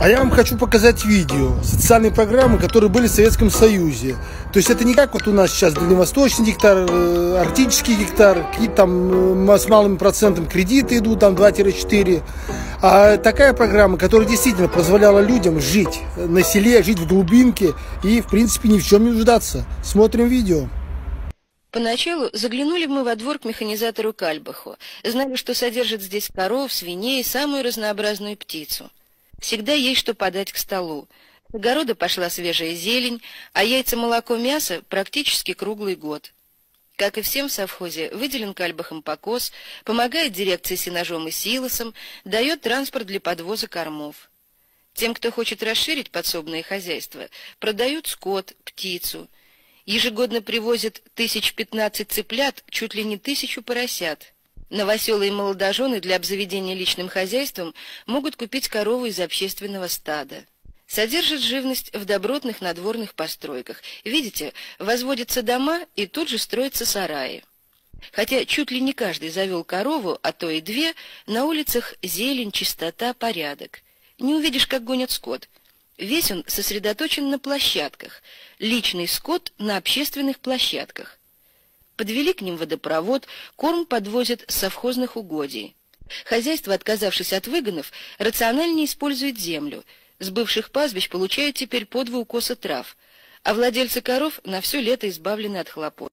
А я вам хочу показать видео, социальные программы, которые были в Советском Союзе. То есть это не как вот у нас сейчас дальневосточный гектар, э, арктический гектар, какие там э, с малым процентом кредиты идут, там 2-4. А такая программа, которая действительно позволяла людям жить на селе, жить в глубинке и, в принципе, ни в чем не нуждаться. Смотрим видео. Поначалу заглянули мы во двор к механизатору Кальбаху. Знали, что содержит здесь коров, свиней самую разнообразную птицу. Всегда есть что подать к столу. С огорода пошла свежая зелень, а яйца, молоко, мясо практически круглый год. Как и всем в совхозе, выделен кальбахом покос, помогает дирекции сенажом и силосом, дает транспорт для подвоза кормов. Тем, кто хочет расширить подсобное хозяйство, продают скот, птицу. Ежегодно привозят тысяч пятнадцать цыплят, чуть ли не тысячу поросят. Новоселые молодожены для обзаведения личным хозяйством могут купить корову из общественного стада. Содержит живность в добротных надворных постройках. Видите, возводятся дома и тут же строятся сараи. Хотя чуть ли не каждый завел корову, а то и две, на улицах зелень, чистота, порядок. Не увидишь, как гонят скот. Весь он сосредоточен на площадках, личный скот на общественных площадках. Подвели к ним водопровод, корм подвозят с совхозных угодий. Хозяйство, отказавшись от выгонов, рациональнее использует землю. С бывших пастбищ получают теперь по два укоса трав, а владельцы коров на все лето избавлены от хлопот.